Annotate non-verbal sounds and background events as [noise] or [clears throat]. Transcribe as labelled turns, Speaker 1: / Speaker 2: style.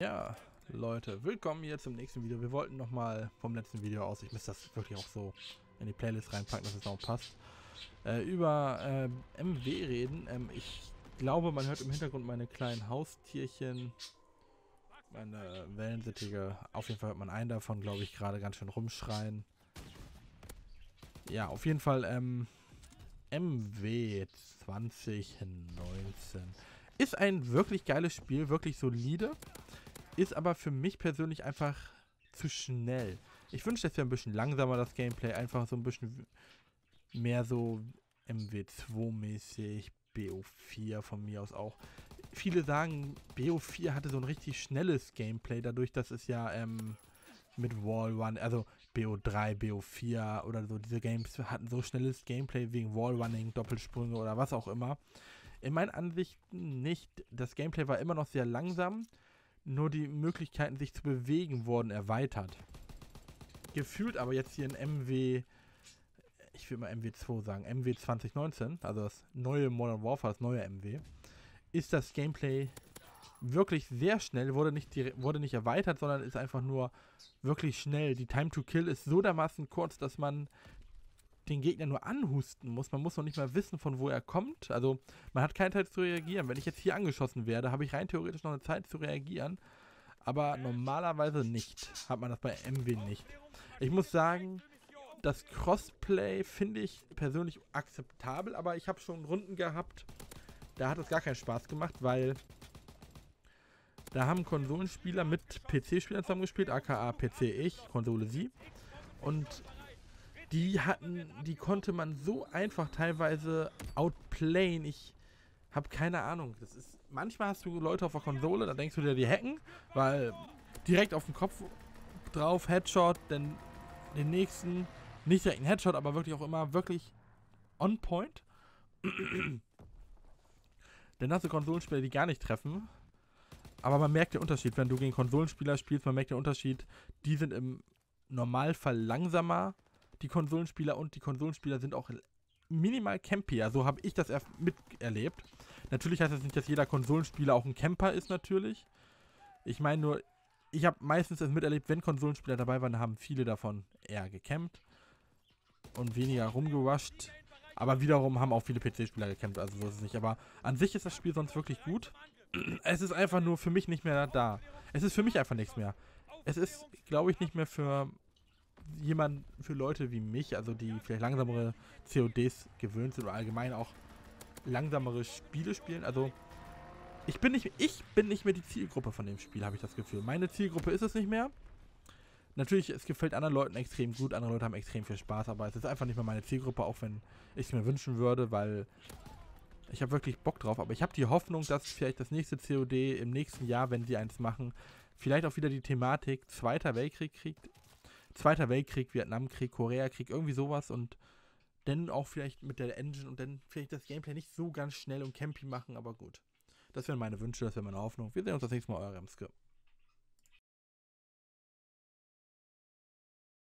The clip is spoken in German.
Speaker 1: Ja, Leute, willkommen hier zum nächsten Video. Wir wollten nochmal vom letzten Video aus, ich müsste das wirklich auch so in die Playlist reinpacken, dass es auch passt, äh, über äh, MW reden. Ähm, ich glaube, man hört im Hintergrund meine kleinen Haustierchen, meine Wellensittige. Auf jeden Fall hört man einen davon, glaube ich, gerade ganz schön rumschreien. Ja, auf jeden Fall ähm, MW 2019 ist ein wirklich geiles Spiel, wirklich solide. Ist aber für mich persönlich einfach zu schnell. Ich wünschte, es wäre ein bisschen langsamer, das Gameplay. Einfach so ein bisschen mehr so MW2-mäßig, BO4 von mir aus auch. Viele sagen, BO4 hatte so ein richtig schnelles Gameplay, dadurch, dass es ja ähm, mit Wall One, also BO3, BO4 oder so, diese Games hatten so schnelles Gameplay wegen Wallrunning, Doppelsprünge oder was auch immer. In meinen Ansichten nicht. Das Gameplay war immer noch sehr langsam nur die Möglichkeiten, sich zu bewegen, wurden erweitert. Gefühlt aber jetzt hier in MW, ich will mal MW2 sagen, MW 2019, also das neue Modern Warfare, das neue MW, ist das Gameplay wirklich sehr schnell, wurde nicht, wurde nicht erweitert, sondern ist einfach nur wirklich schnell. Die Time to Kill ist so dermaßen kurz, dass man den Gegner nur anhusten muss. Man muss noch nicht mal wissen, von wo er kommt. Also man hat keine Zeit zu reagieren. Wenn ich jetzt hier angeschossen werde, habe ich rein theoretisch noch eine Zeit zu reagieren. Aber normalerweise nicht. Hat man das bei MW nicht. Ich muss sagen, das Crossplay finde ich persönlich akzeptabel, aber ich habe schon Runden gehabt, da hat es gar keinen Spaß gemacht, weil da haben Konsolenspieler mit PC-Spielern zusammengespielt, aka PC ich, Konsole sie. Und die hatten, die konnte man so einfach teilweise outplayen. Ich habe keine Ahnung. Das ist, manchmal hast du Leute auf der Konsole, da denkst du dir, die hacken, weil direkt auf den Kopf drauf, Headshot, dann den nächsten, nicht direkt ein Headshot, aber wirklich auch immer wirklich on point. [clears throat] dann hast du Konsolenspieler, die gar nicht treffen. Aber man merkt den Unterschied, wenn du gegen Konsolenspieler spielst, man merkt den Unterschied, die sind im Normalfall langsamer die Konsolenspieler und die Konsolenspieler sind auch minimal campier. So habe ich das miterlebt. Natürlich heißt das nicht, dass jeder Konsolenspieler auch ein Camper ist, natürlich. Ich meine nur, ich habe meistens es miterlebt, wenn Konsolenspieler dabei waren, haben viele davon eher gecampt und weniger rumgerusht. Aber wiederum haben auch viele PC-Spieler gecampt, also so ist es nicht. Aber an sich ist das Spiel sonst wirklich gut. [clears throat] Es ist einfach nur für mich nicht mehr da. Es ist für mich einfach nichts mehr. Es ist, glaube ich, nicht mehr für jemand für Leute wie mich, also die vielleicht langsamere CODs gewöhnt sind oder allgemein auch langsamere Spiele spielen. Also ich bin nicht, ich bin nicht mehr die Zielgruppe von dem Spiel, habe ich das Gefühl. Meine Zielgruppe ist es nicht mehr. Natürlich, es gefällt anderen Leuten extrem gut, andere Leute haben extrem viel Spaß, aber es ist einfach nicht mehr meine Zielgruppe, auch wenn ich es mir wünschen würde, weil ich habe wirklich Bock drauf. Aber ich habe die Hoffnung, dass vielleicht das nächste COD im nächsten Jahr, wenn sie eins machen, vielleicht auch wieder die Thematik Zweiter Weltkrieg kriegt. Zweiter Weltkrieg, Vietnamkrieg, Koreakrieg, irgendwie sowas und dann auch vielleicht mit der Engine und dann vielleicht das Gameplay nicht so ganz schnell und campy machen, aber gut. Das wären meine Wünsche, das wäre meine Hoffnung. Wir sehen uns das nächste Mal, euer Remske.